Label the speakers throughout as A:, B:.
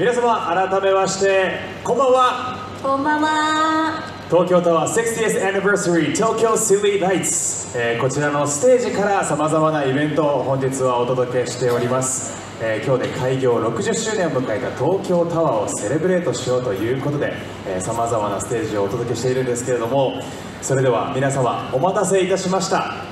A: 皆様改めましてこんばんは。
B: こんばんは。
A: 東京タワー 60th Anniversary 東京 Silly Lights、えーこちらのステージからさまざまなイベントを本日はお届けしております、えー今日で開業60周年を迎えた東京タワーをセレブレートしようということでさまざまなステージをお届けしているんですけれどもそれでは皆様お待たせいたしました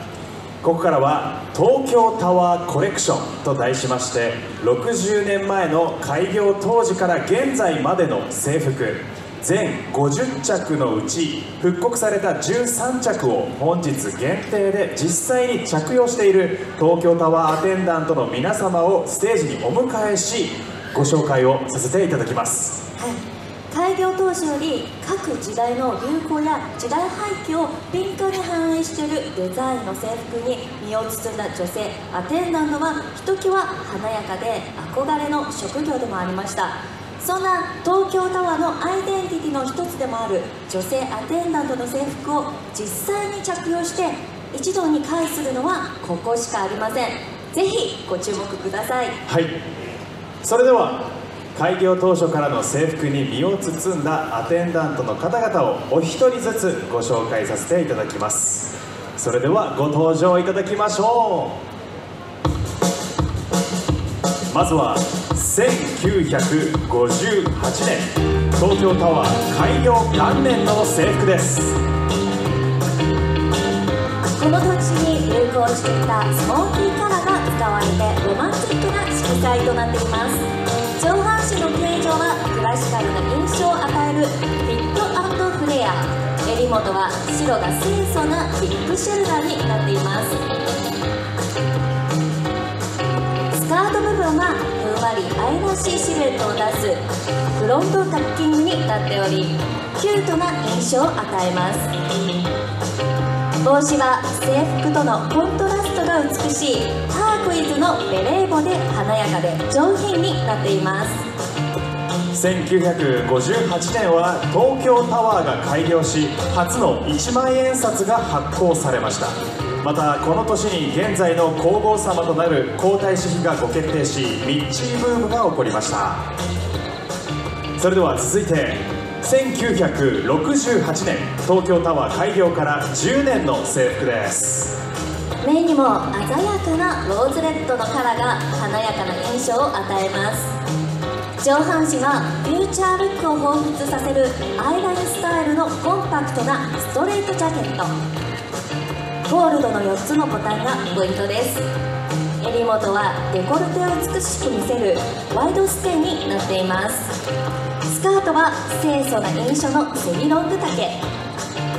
A: ここからは東京タワーコレクションと題しまして60年前の開業当時から現在までの制服全50着のうち復刻された13着を本日限定で実際に着用している東京タワーアテンダントの皆様をステージにお迎えしご紹介をさせていただきます。
B: 開業当時より各時代の流行や時代背景を敏感に反映しているデザインの制服に身を包んだ女性アテンダントはひときわ華やかで憧れの職業でもありました。そんな東京タワーのアイデンティティの一つでもある女性アテンダントの制服を実際に着用して一堂に会するのはここしかありません。ぜひご注目ください。
A: はい。それでは開業当初からの制服に身を包んだアテンダントの方々をお一人ずつご紹介させていただきます。それではご登場いただきましょう。まずは1958年東京タワー開業元年の制服です。
B: この土地に流行していたスモーキーカラーが使われてロマンチックな色彩となっています。上半身の形状はクラシカルな印象を与えるフィットフレア。襟元は白が清楚なビッグシェルダーになっています。スカート部分はふんわり愛らしいシルエットを出すフロントタッキングになっておりキュートな印象を与えます。帽子は制服とのコントラストが美しいターコイズのベレー帽で華やかで上品になっています。
A: 1958年は東京タワーが開業し初の1万円札が発行されました。またこの年に現在の皇后様となる皇太子妃がご決定しミッチーブームが起こりました。それでは続いて1968年東京タワー開業から10年の制服です。
B: 目にも鮮やかなローズレッドのカラーが華やかな印象を与えます。上半身はフューチャールックを彷彿させるアイラインスタイルのコンパクトなストレートジャケットゴールドの4つのボタンがポイントです。襟元はデコルテを美しく見せるワイドステンになっています。スカートは清楚な印象のセミロング丈。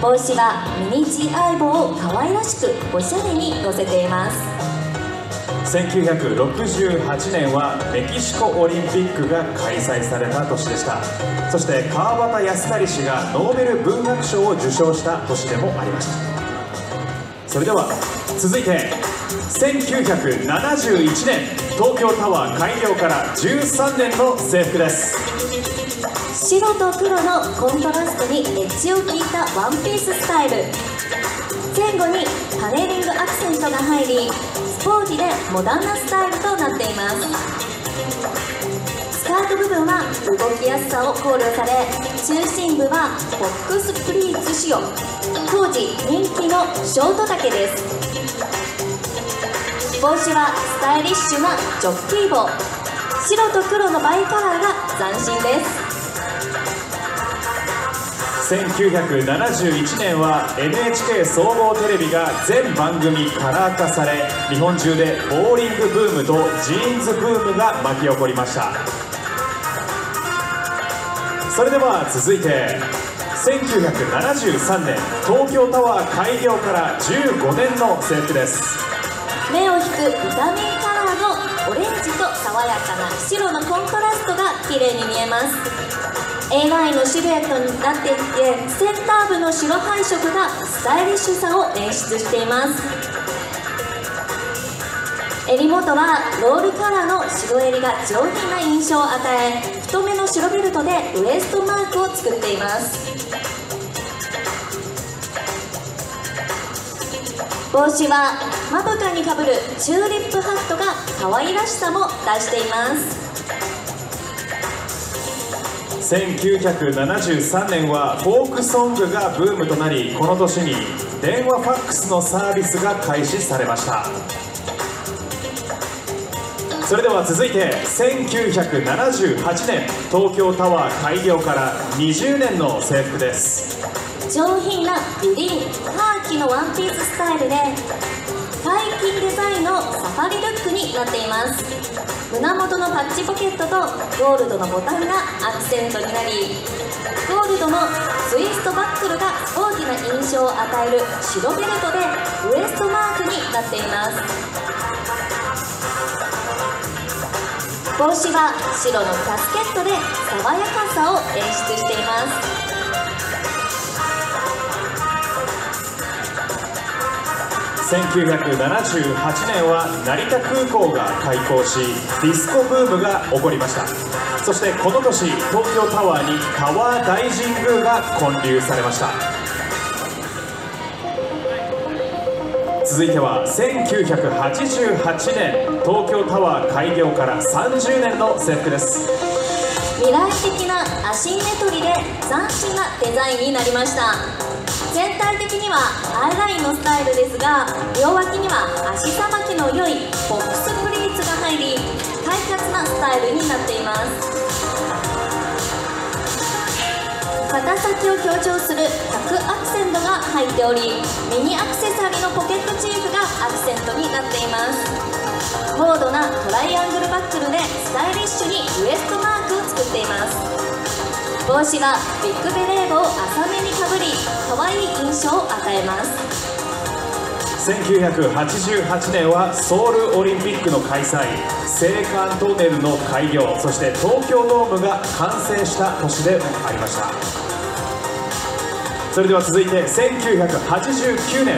B: 帽子はミニ G 相棒を可愛らしくおしゃれに乗せています。
A: 1968年はメキシコオリンピックが開催された年でした。そして川端康成氏がノーベル文学賞を受賞した年でもありました。それでは続いて1971年東京タワー開業から13年の制服です。
B: 白と黒のコントラストにエッジを効いたワンピーススタイル。前後にパネリングアクセントが入りスポーティでモダンなスタイルとなっています。スカート部分は動きやすさを考慮され中心部はボックスプリーツ仕様。当時人気のショート丈です。帽子はスタイリッシュなジョッキー帽。白と黒のバイカラーが斬新です。
A: 1971年は NHK 総合テレビが全番組カラー化され日本中でボーリングブームとジーンズブームが巻き起こりました。それでは続いて1973年東京タワー開業から15年の制服です。
B: 目を引くビタミンカラーオレンジと爽やかな白のコントラストが綺麗に見えます。A ラインのシルエットになっていてセンター部の白配色がスタイリッシュさを演出しています。襟元はロールカラーの白襟が上品な印象を与え太めの白ベルトでウエストマークを作っています。帽子はまぶたにかぶるチューリップハットが可愛らしさも出しています。
A: 1973年はフォークソングがブームとなりこの年に電話ファックスのサービスが開始されました。それでは続いて1978年東京タワー開業から20年の制服です。
B: 上品なグリーンカーキのワンピーススタイルで最近デザインのサファリルックになっています。胸元のパッチポケットとゴールドのボタンがアクセントになりゴールドのツイストバックルが大きな印象を与える白ベルトでウエストマークになっています。帽子は白のキャスケットで爽やかさを演出しています。
A: 1978年は成田空港が開港しディスコブームが起こりました。そしてこの年東京タワーにタワー大神宮が建立されました。続いては1988年東京タワー開業から30年の制服です。
B: 未来的なアシンメトリで斬新なデザインになりました。全体的にはアイラインのスタイルですが両脇には足さばきの良いボックスプリーツが入り快活なスタイルになっています。肩先を強調する角アクセントが入っておりミニアクセサリーのポケットチーフがアクセントになっています。高度なトライアングルバックルでスタイリッシュにウエストマークを作っています。帽子はビッグベレー帽を浅めにかぶり可愛い印象を与えます。
A: 1988年はソウルオリンピックの開催。青函トンネルの開業そして東京ドームが完成した年でありました。それでは続いて1989年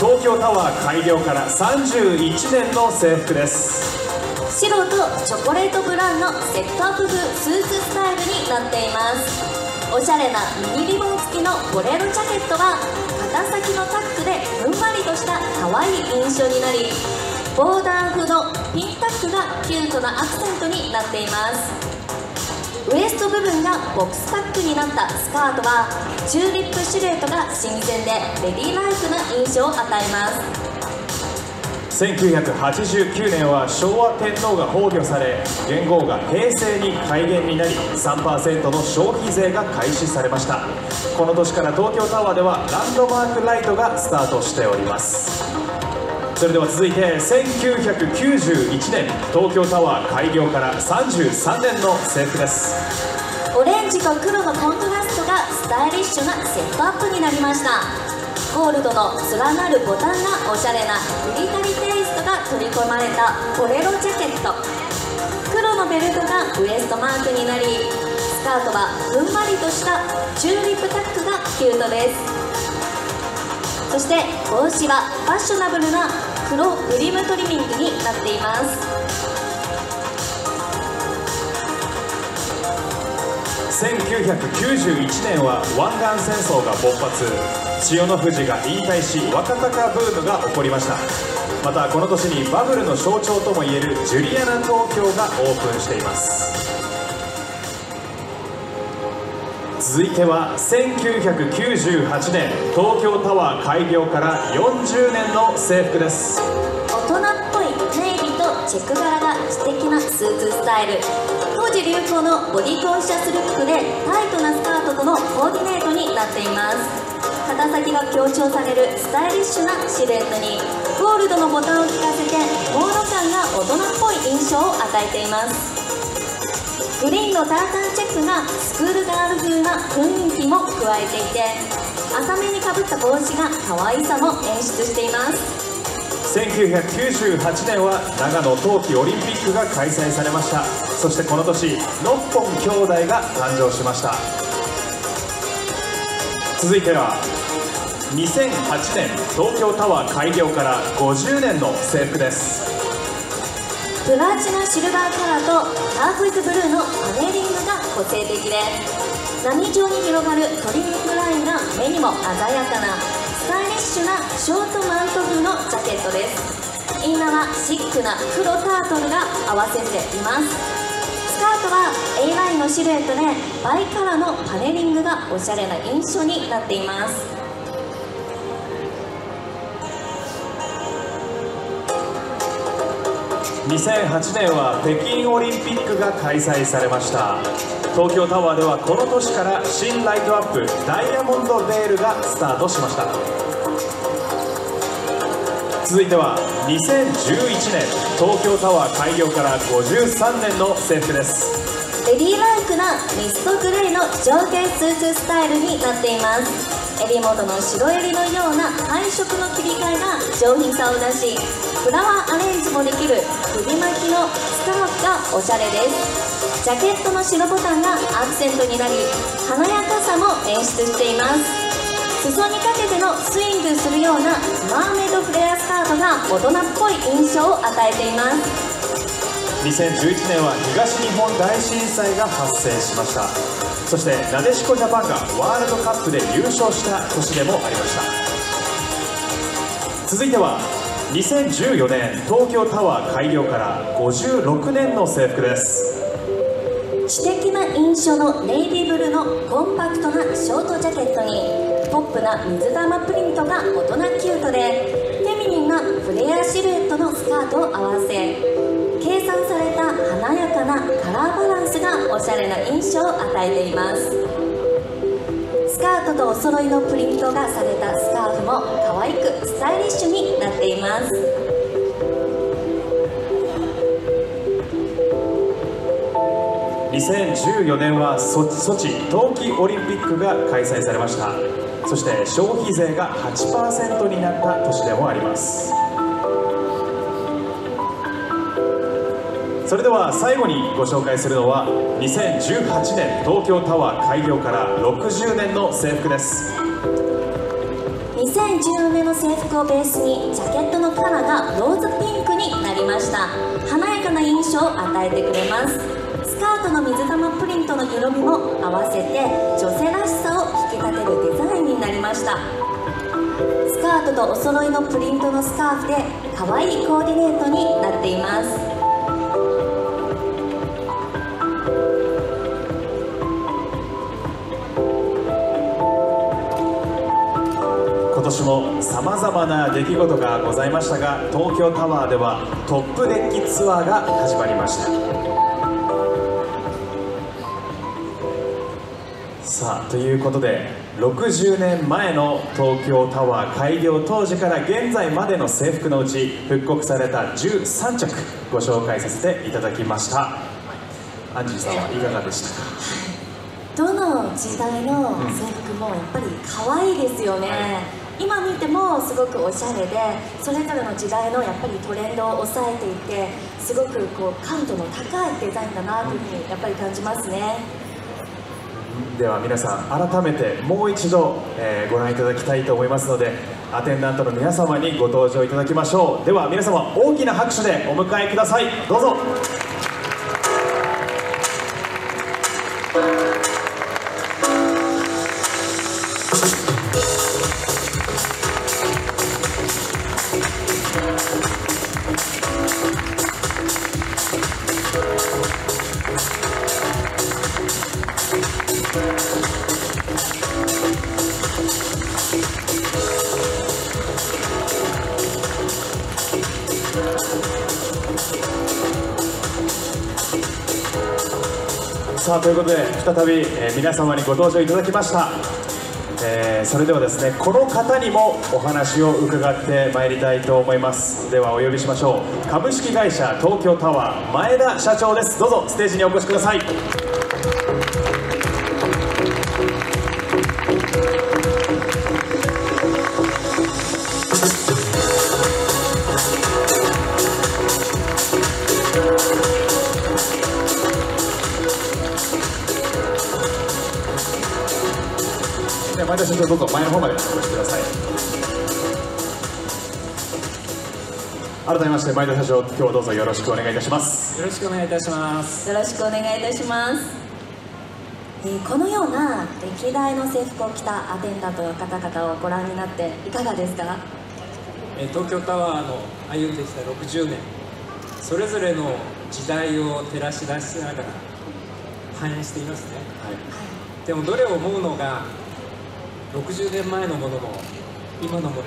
A: 東京タワー開業から31年の制服です。
B: 白とチョコレートブラウンのセットアップ風スーツスタイルになっています。おしゃれなミニリボン付きのボレロジャケットは肩先のタックでふんわりとした可愛い印象になりボーダー風のピンタックがキュートなアクセントになっています。ウエスト部分がボックスタックになったスカートはチューリップシルエットが新鮮でレディーライクな印象を与えます。
A: 1989年は昭和天皇が崩御され元号が平成に改元になり3%の消費税が開始されましたこの年から東京タワーではランドマークライトがスタートしておりますそれでは続いて1991年東京タワー開業から33年の制服です。
B: オレンジと黒のコントラストがスタイリッシュなセットアップになりました。ゴールドの連なるボタンがおしゃれなミリタリテイストが取り込まれたボレロジャケット。黒のベルトがウエストマークになりスカートはふんわりとしたチューリップタックがキュートです。そして帽子はファッショナブルな黒ブリムトリミングになっています。
A: 1991年は湾岸戦争が勃発。千代の富士が引退し若鷹ブームが起こりました。またこの年にバブルの象徴ともいえるジュリアナ東京がオープンしています。続いては1998年東京タワー開業から40年の制服です。
B: チェック柄が素敵なスーツスタイル。当時流行のボディコンシャスルックでタイトなスカートとのコーディネートになっています。肩先が強調されるスタイリッシュなシルエットにゴールドのボタンを効かせてモード感が大人っぽい印象を与えています。グリーンのタータンチェックがスクールガール風な雰囲気も加えていて浅めにかぶった帽子が可愛さも演出しています。
A: 1998年は長野冬季オリンピックが開催されました。そしてこの年6本兄弟が誕生しました。続いては2008年東京タワー開業から50年の制服です。
B: プラチナシルバーカラーとハーフイズブルーのパネリングが個性的で波状に広がるトリミングラインが目にも鮮やかな。スタイリッシュなショートマント風のジャケットです。インナーはシックな黒タートルが合わせています。スカートは A ラインのシルエットでバイカラーのパネリングがおしゃれな印象になっています。
A: 2008年は北京オリンピックが開催されました。東京タワーではこの年から新ライトアップダイヤモンドベールがスタートしました。続いては2011年東京タワー開業から53年の制服です。
B: レディーライクなミストグレーの上下スーツスタイルになっています。襟元の白襟のような配色の切り替えが上品さを出しフラワーアレンジもできる首巻きのスカーフがおしゃれです。ジャケットの白ボタンがアクセントになり華やかさも演出しています。裾にかけてのスイングするようなマーメイドフレアスカートが大人っぽい印象を与えています。
A: 2011年は東日本大震災が発生しました。そしてなでしこジャパンがワールドカップで優勝した年でもありました。続いては2014年東京タワー開業から56年の制服です。
B: 知的な印象のネイビーブルーのコンパクトなショートジャケットにポップな水玉プリントが大人キュートでフェミニンなフレアシルエットのスカートを合わせ算された華やかなカラーバランスがおしゃれな印象を与えています。スカートとお揃いのプリントがされたスカーフも可愛くスタイリッシュになっています。
A: 2014年はソチ冬季オリンピックが開催されました。そして消費税が8%になった年でもあります。それでは最後にご紹介するのは2018年東京タワー開業から60年の制服です。
B: 2014年の制服をベースにジャケットのカラーがローズピンクになりました。華やかな印象を与えてくれます。スカートの水玉プリントの色味も合わせて女性らしさを引き立てるデザインになりました。スカートとお揃いのプリントのスカーフで可愛いコーディネートになっています。
A: まざまな出来事がございましたが東京タワーではトップデッキツアーが始まりました。さあということで60年前の東京タワー開業当時から現在までの制服のうち復刻された13着ご紹介させていただきました。アンジーさんはいかがでしたか？
B: どの時代の制服もやっぱり可愛いですよね、はい今見てもすごくおしゃれでそれぞれの時代のやっぱりトレンドを抑えていてすごくこう感度の高いデザインだなというふうにやっぱり感じますね。
A: では皆さん改めてもう一度、えー、ご覧いただきたいと思いますのでアテンダントの皆様にご登場いただきましょう。では皆様大きな拍手でお迎えください。どうぞ。さあということで再び、えー、皆様にご登場いただきました、えー、それではですねこの方にもお話を伺ってまいりたいと思います。ではお呼びしましょう。株式会社東京タワー前田社長です。どうぞステージにお越しください。どうぞ前の方までお越しください。改めまして前田社長今日はどうぞよろしくお願いいたします。
C: よろしくお願いいたします。
B: よろしくお願いいたします。えー、このような歴代の制服を着たアテンダントの方々をご覧になっていかがですか、
C: えー、東京タワーの歩んできた60年それぞれの時代を照らし出しながら反映していますね。
A: はい。
C: でもどれを思うのが60年前のものも今のものも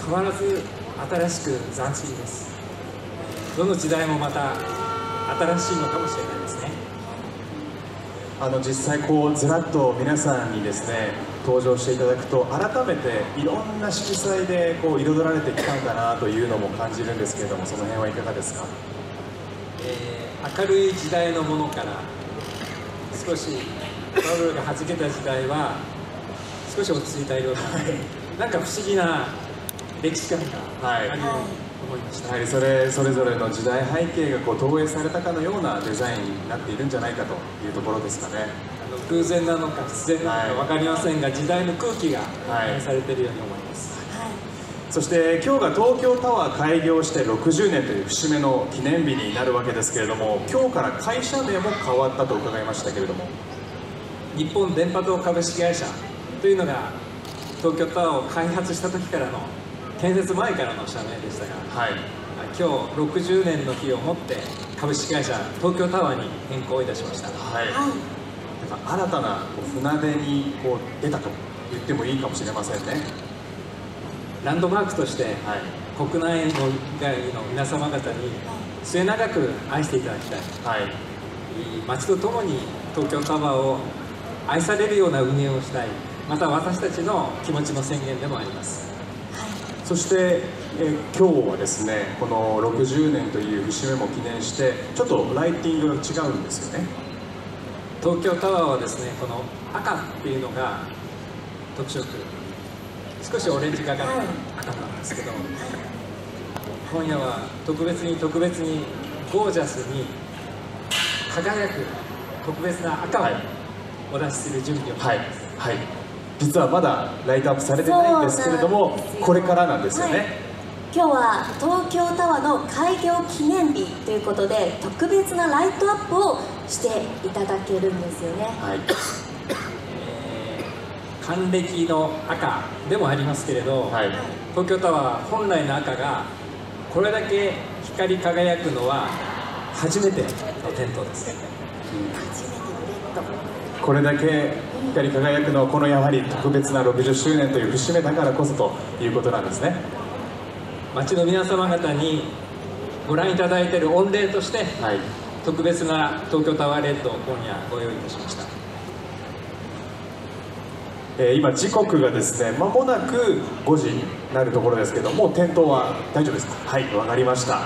C: 変わらず新しく斬新です。どの時代もまた新しいのかもしれないですね。
A: あの実際こうずらっと皆さんにですね登場していただくと改めていろんな色彩でこう彩られてきたんだなというのも感じるんですけれどもその辺はいかがですか？
C: えー明るい時代のものから少しバブルがはじけた時代は少し落ち着いた色になってなんか不思議な歴史観が
A: はい。
C: あるように思いました、
A: やはりそれそれぞれの時代背景がこう投影されたかのようなデザインになっているんじゃないかというところですかね。
C: あの偶然なのか必然なのか分かりませんが、時代の空気が反映されているように思います、
A: そして今日が東京タワー開業して60年という節目の記念日になるわけですけれども今日から会社名も変わったと伺いましたけれども。
C: 日本電波塔株式会社というのが東京タワーを開発した時からの建設前からの社名でしたが
A: はい。
C: 今日60年の日をもって株式会社東京タワーに変更いたしました。
A: はい、か新たなこう船出にこう出たと言ってもいいかもしれませんね。
C: ランドマークとして
A: はい。
C: 国内の外の皆様方に末永く愛していただきたい。
A: はい。
C: 街とともに東京タワーを愛されるような運営をしたいまた私たちの気持ちの宣言でもあります。
A: そして、えー今日はですねこの60年という節目も記念してちょっとライティングが違うんですよね。
C: 東京タワーはですねこの赤っていうのが特色。少しオレンジがかった
B: はい。
C: 赤なんですけど、今夜は特別に特別にゴージャスに輝く特別な赤を
A: はい。
C: お出しする準備を
A: はい。はい実はまだライトアップされてないんですけれどもこれからなんですよね、
B: はい。今日は東京タワーの開業記念日ということで特別なライトアップをしていただけるんですよね。
A: はい。
C: 還暦の赤でもありますけれど、
A: はい。
C: 東京タワー本来の赤がこれだけ光り輝くのは初めての点灯です。
B: 初めてのレッド
A: これだけ光り輝くのはこのやはり特別な60周年という節目だからこそということなんですね。
C: 街の皆様方にご覧いただいている御礼として
A: はい。
C: 特別な東京タワーレッドを今夜ご用意いたしました。
A: えー今時刻がですね間もなく5時になるところですけどもう点灯は大丈夫ですか？はい。わかりました、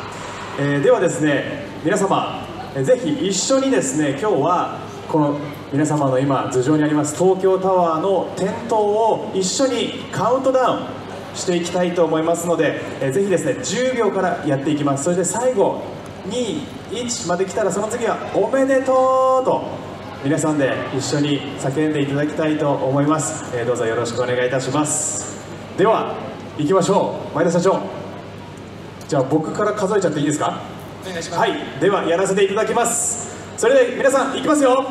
A: えーではですね皆様えーぜひ一緒にですね今日はこの皆様の今頭上にあります東京タワーの点灯を一緒にカウントダウンしていきたいと思いますので、えーぜひですね10秒からやっていきます。そして最後21まで来たらその次は「おめでとう」と皆さんで一緒に叫んでいただきたいと思います、えーどうぞよろしくお願いいたします。では行きましょう。前田社長。じゃあ僕から数えちゃっていいですか？
C: お願いします、
A: はい。ではやらせていただきます。それでは皆さんいきますよ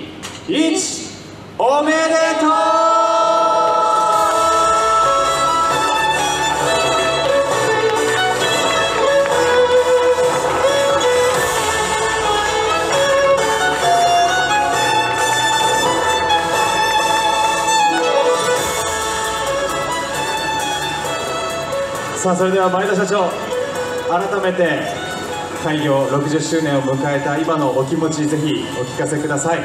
A: さあそれでは前田社長改めて開業60周年を迎えた今のお気持ちぜひお聞かせください。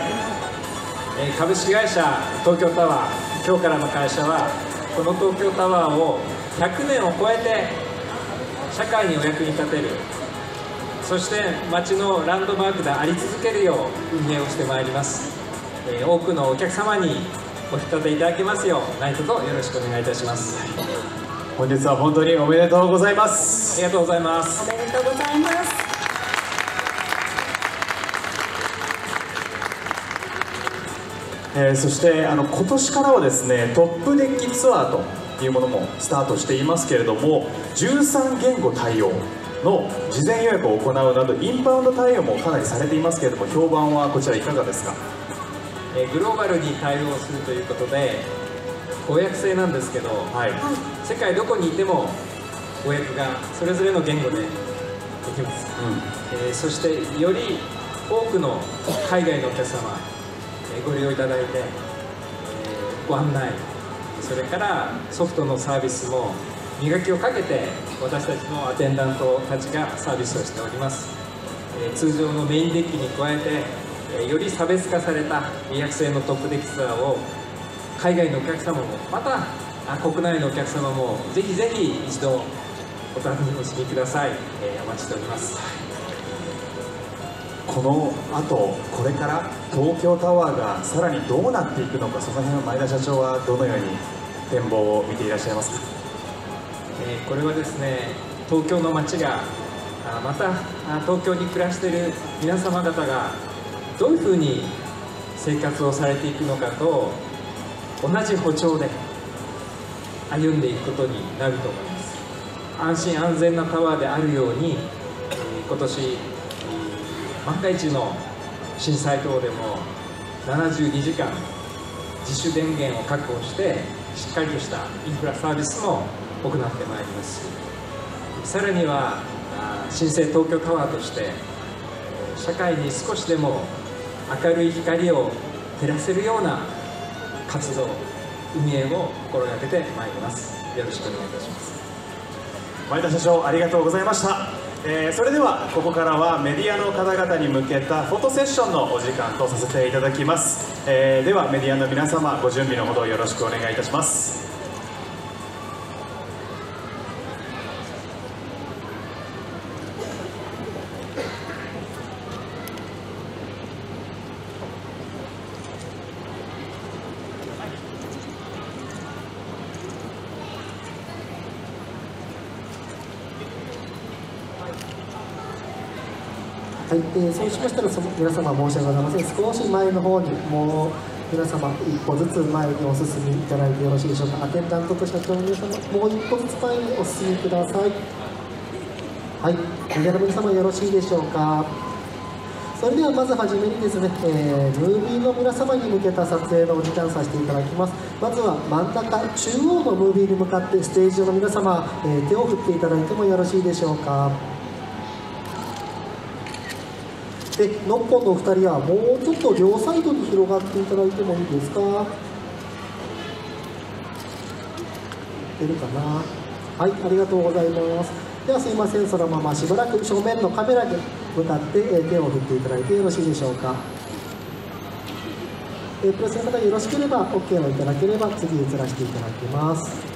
C: えー株式会社東京タワー今日からの会社はこの東京タワーを100年を超えて社会にお役に立てる。そして街のランドマークであり続けるよう運営をしてまいります、えー多くのお客様にお引き立ていただけますよう何卒よろしくお願いいたします。
A: 本日は本当におめでとうございます。
C: ありがとうございます。
B: おめでとうございます。
A: えーそしてあの今年からはですねトップデッキツアーというものもスタートしていますけれども13言語対応の事前予約を行うなどインバウンド対応もかなりされていますけれども評判はこちらいかがですか？
C: えーグローバルに対応するということで語訳制なんですけど、
A: はい。
C: 世界どこにいても語訳がそれぞれの言語でできます、えーそしてより多くの海外のお客様、えーご利用いただいて、えーご案内それからソフトのサービスも磨きをかけて私たちのアテンダントたちがサービスをしております、えー通常のメインデッキに加えて、えーより差別化された予約制のトップデッキツアーを海外のお客様もまたあ国内のお客様もぜひぜひ一度お楽しみください、えーお待ちしております。
A: この後これから東京タワーがさらにどうなっていくのかその辺は前田社長はどのように展望を見ていらっしゃいますか？
C: えーこれはですね東京の街があまたあ東京に暮らしている皆様方がどういうふうに生活をされていくのかと同じ歩調で歩んでいくことになると思います。安心安全なタワーであるように、今年万が一の震災等でも72時間自主電源を確保してしっかりとしたインフラサービスも行ってまいります。しさらには新生東京タワーとして社会に少しでも明るい光を照らせるような活動運営を心がけてまいります。よろしくお願いいたします。
A: 前田社長ありがとうございました、えーそれではここからはメディアの方々に向けたフォトセッションのお時間とさせていただきます、えーではメディアの皆様ご準備のほどよろしくお願いいたします。
D: えそうしましたらそ皆様申し訳ございません少し前の方にもう皆様一歩ずつ前にお進みいただいてよろしいでしょうか。アテンダントと社長の皆様もう一歩ずつ前にお進みくださいはい。メディアの皆様よろしいでしょうか。それではまずはじめにですね、えームービーの皆様に向けた撮影のお時間させていただきます。まずは真ん中中央のムービーに向かってステージ上の皆様、えー手を振っていただいてもよろしいでしょうか。でノッポンのお二人はもうちょっと両サイドに広がっていただいてもいいですか？出るかな？はいありがとうございます。ではすいませんそのまましばらく正面のカメラに向かって手を振っていただいてよろしいでしょうか？えープレスの方よろしければ OK をいただければ次移らせていただきます。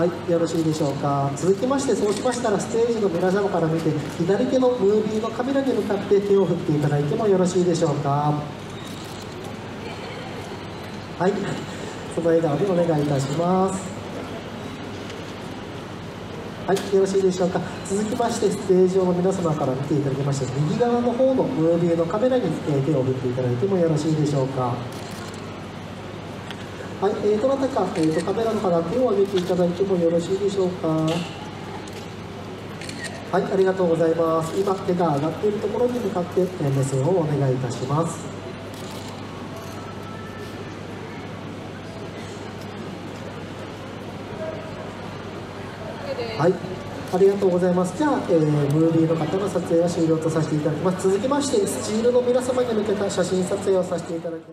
D: はい、よろしいでしょうか。続きましてそうしましたらステージの皆様から見て左手のムービーのカメラに向かって手を振っていただいてもよろしいでしょうか。はいその笑顔でお願いいたします。はい、よろしいでしょうか。続きましてステージ上の皆様から見ていただきまして右側の方のムービーのカメラにえ手を振っていただいてもよろしいでしょうか。はい、えー、どなたか、えーと、カメラの方手を挙げていただいてもよろしいでしょうか。はい、ありがとうございます。今、手が上がっているところに向かって、えー目線をお願いいたします。はい、ありがとうございます。じゃあ、えームービーの方の撮影は終了とさせていただきます。続きまして、スチールの皆様に向けた写真撮影をさせていただきます。